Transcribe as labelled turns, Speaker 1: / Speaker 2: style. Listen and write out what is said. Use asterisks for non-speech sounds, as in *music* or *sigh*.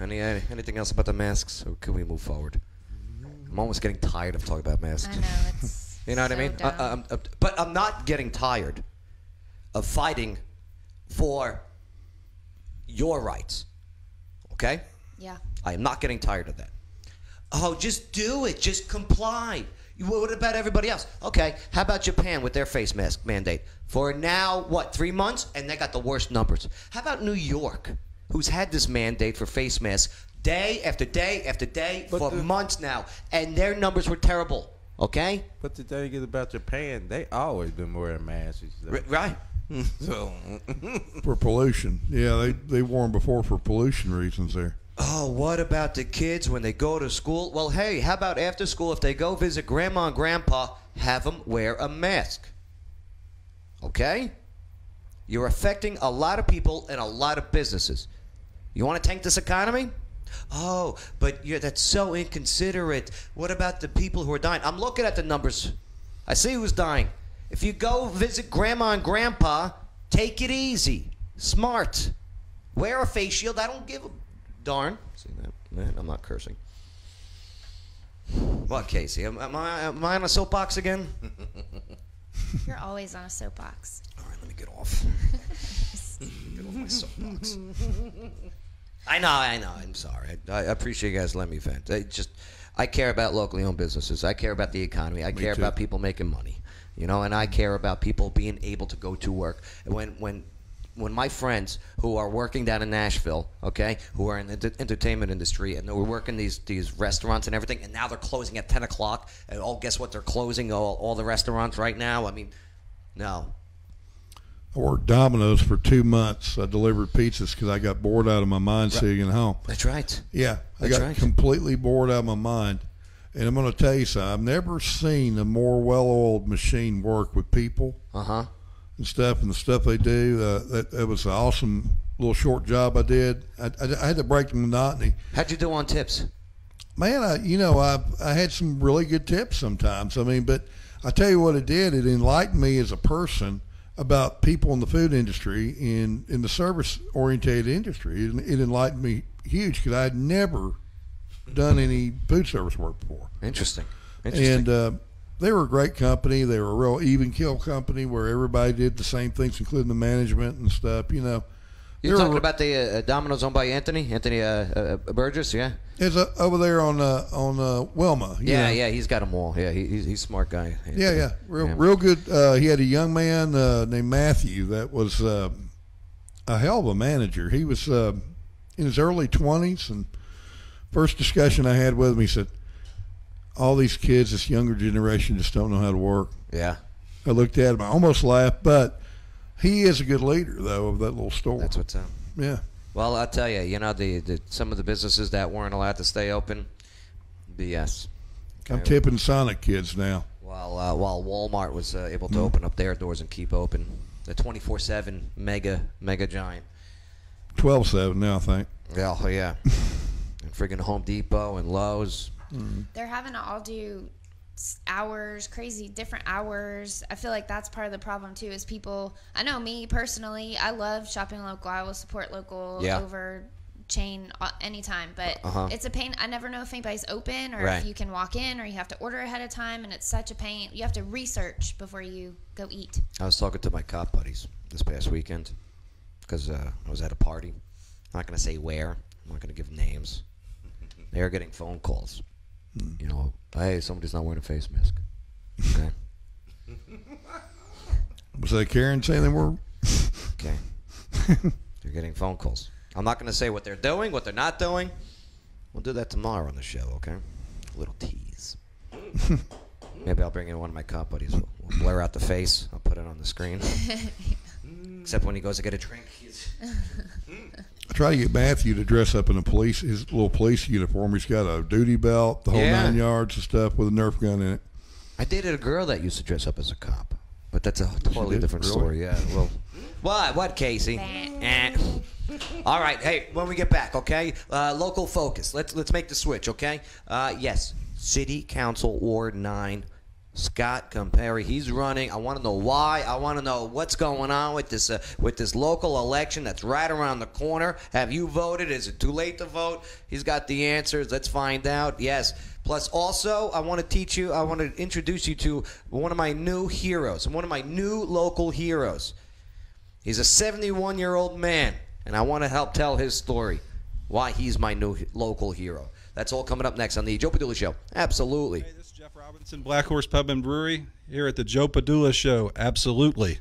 Speaker 1: Any anything else about the masks, or can we move forward? I'm almost getting tired of talking about masks.
Speaker 2: I know it's. *laughs*
Speaker 1: You know what I mean?
Speaker 2: Dumb.
Speaker 1: um, uh, but I'm not getting tired of fighting for your rights. Okay?
Speaker 2: yeah.
Speaker 1: I am not getting tired of that. Oh, just do it. Just comply. What about everybody else? Okay, how about Japan with their face mask mandate? For now, what, three months? And they got the worst numbers. How about New York, who's had this mandate for face masks day after day after day
Speaker 3: But
Speaker 1: for
Speaker 3: the-
Speaker 1: months now, and their numbers were terrible. Okay?
Speaker 3: But the thing is about Japan, they always been wearing masks.
Speaker 1: R- right. *laughs*
Speaker 3: So *laughs*
Speaker 4: for pollution. Yeah, they they wore them before for pollution reasons. There.
Speaker 1: Oh, what about the kids when they go to school? Well, hey, how about after school, if they go visit grandma and grandpa, have them wear a mask? Okay? You're affecting a lot of people and a lot of businesses. You want to tank this economy? Oh, but you're, that's so inconsiderate. What about the people who are dying? I'm looking at the numbers. I see who's dying. If you go visit grandma and grandpa, take it easy. Smart. Wear a face shield. I don't give a darn. See that? Man, I'm not cursing. What, Casey? Am, am, I, am I on a soapbox again? *laughs*
Speaker 2: You're always on a soapbox.
Speaker 1: All right, let me get off. *laughs* get off my soapbox. *laughs* I know, I know. I'm sorry. I, I appreciate you guys letting me vent. I just, I care about locally owned businesses. I care about the economy. I care
Speaker 4: too.
Speaker 1: about people making money. You know, and I care about people being able to go to work. When when when my friends who are working down in Nashville, okay, who are in the entertainment industry and we're working these these restaurants and everything, and now they're closing at ten o'clock. And oh, guess what? They're closing all, all the restaurants right now. I mean, no,
Speaker 4: I worked Domino's for two months. I delivered pizzas because I got bored out of my mind sitting at home.
Speaker 1: that's right.
Speaker 4: Yeah, I
Speaker 1: That's
Speaker 4: got
Speaker 1: right.
Speaker 4: completely bored out of my mind. And I'm going to tell you something. I've never seen a more well-oiled machine work with people
Speaker 1: Uh huh.
Speaker 4: and stuff, and the stuff they do. Uh, that, that was an awesome little short job I did. I, I, I had to break the monotony.
Speaker 1: How'd you do on tips?
Speaker 4: Man, I you know I I had some really good tips sometimes. I mean, but I tell you what it did. It enlightened me as a person about people in the food industry in in the service oriented industry. It, it enlightened me huge because I had never done any food service work before.
Speaker 1: Interesting. Interesting.
Speaker 4: And uh, they were a great company. They were a real even kill company where everybody did the same things, including the management and stuff. You know,
Speaker 1: You're talking about the uh, Domino's owned by Anthony, Anthony uh, uh, Burgess, yeah.
Speaker 4: It's uh, over there on uh, on uh, Wilma.
Speaker 1: Yeah,
Speaker 4: know.
Speaker 1: yeah, he's got them all. Yeah, he, he's, he's a smart guy.
Speaker 4: Yeah, yeah, real,
Speaker 1: Yeah.
Speaker 4: real good. Uh, he had a young man uh, named Matthew that was uh, a hell of a manager. He was uh, in his early twenties, and first discussion I had with him, he said, "All these kids, this younger generation, just don't know how to work."
Speaker 1: Yeah,
Speaker 4: I looked at him, I almost laughed, but he is a good leader, though, of that little store.
Speaker 1: that's what's up.
Speaker 4: yeah,
Speaker 1: Well, I'll tell you, you know, the, the some of the businesses that weren't allowed to stay open, BS.
Speaker 4: I'm tipping Sonic kids now.
Speaker 1: While uh, while Walmart was uh, able to
Speaker 4: Mm.
Speaker 1: open up their doors and keep open, the 24/7 mega mega giant.
Speaker 4: 12-7 now, I think.
Speaker 1: Yeah, oh, yeah. *laughs* and friggin' Home Depot and Lowe's.
Speaker 2: They're having to all do s- hours, crazy different hours. I feel like that's part of the problem too. Is people? I know me personally. I love shopping local. I will support local
Speaker 1: Yeah.
Speaker 2: over chain uh, anytime. But
Speaker 1: Uh-huh.
Speaker 2: it's a pain. I never know if anybody's open or
Speaker 1: Right.
Speaker 2: if you can walk in or you have to order ahead of time, and it's such a pain. You have to research before you go eat.
Speaker 1: I was talking to my cop buddies this past weekend because uh, I was at a party. I'm not going to say where. I'm not going to give names. They are getting phone calls. You know, hey, somebody's not wearing a face mask. Okay. *laughs*
Speaker 4: Was that Karen saying they were?
Speaker 1: Okay. they're getting phone calls. I'm not going to say what they're doing, what they're not doing. We'll do that tomorrow on the show, okay? A little tease. *laughs* Maybe I'll bring in one of my cop buddies. We'll, we'll blur out the face. I'll put it on the screen. *laughs* Except when he goes to get a drink. He's,
Speaker 4: I try to get Matthew to dress up in a police his little police uniform. He's got a duty belt, the whole
Speaker 1: Yeah.
Speaker 4: nine yards and stuff with a Nerf gun in it.
Speaker 1: I dated a girl that used to dress up as a cop, but that's a totally
Speaker 4: did?
Speaker 1: different
Speaker 4: Really?
Speaker 1: story. Yeah. Well, what? What, Casey? Eh. *laughs* All right. Hey, when we get back, okay? Uh, local focus. Let's let's make the switch, okay? Uh, yes. City Council Ward Nine Scott Comperi. He's running. I want to know why. I want to know what's going on with this uh, with this local election that's right around the corner. Have you voted? Is it too late to vote? He's got the answers. Let's find out. Yes. Plus, also, I want to teach you. I want to introduce you to one of my new heroes. One of my new local heroes. He's a 71 year old man, and I want to help tell his story. Why he's my new local hero. That's all coming up next on the Joe Padula Show. Absolutely.
Speaker 5: Hey, this is Jeff Robinson, Black Horse Pub and Brewery, here at the Joe Padula Show. Absolutely.